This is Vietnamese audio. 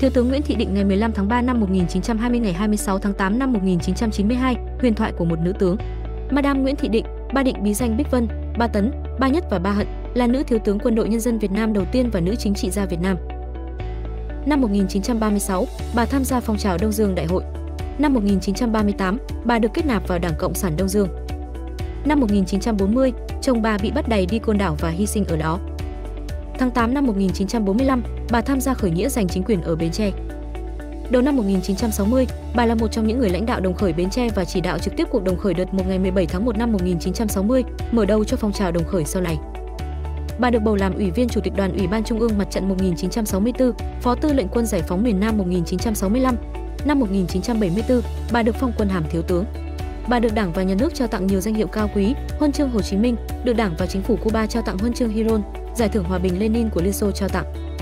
Thiếu tướng Nguyễn Thị Định ngày 15 tháng 3 năm 1920 ngày 26 tháng 8 năm 1992, huyền thoại của một nữ tướng. Madame Nguyễn Thị Định, ba định bí danh Bích Vân, ba Tấn, ba Nhất và ba Hận, là nữ thiếu tướng quân đội nhân dân Việt Nam đầu tiên và nữ chính trị gia Việt Nam. Năm 1936, bà tham gia phong trào Đông Dương Đại hội. Năm 1938, bà được kết nạp vào Đảng Cộng sản Đông Dương. Năm 1940, chồng bà bị bắt đày đi Côn Đảo và hy sinh ở đó. Tháng 8 năm 1945, bà tham gia khởi nghĩa giành chính quyền ở Bến Tre. Đầu năm 1960, bà là một trong những người lãnh đạo đồng khởi Bến Tre và chỉ đạo trực tiếp cuộc đồng khởi đợt 1 ngày 17 tháng 1 năm 1960, mở đầu cho phong trào đồng khởi sau này. Bà được bầu làm Ủy viên Chủ tịch Đoàn Ủy ban Trung ương Mặt trận 1964, Phó Tư lệnh Quân Giải phóng miền Nam 1965. Năm 1974, bà được phong quân hàm thiếu tướng. Bà được Đảng và Nhà nước trao tặng nhiều danh hiệu cao quý, huân chương Hồ Chí Minh, được Đảng và Chính phủ Cuba trao tặng huân chương Hiron, giải thưởng hòa bình Lenin của Liên Xô trao tặng.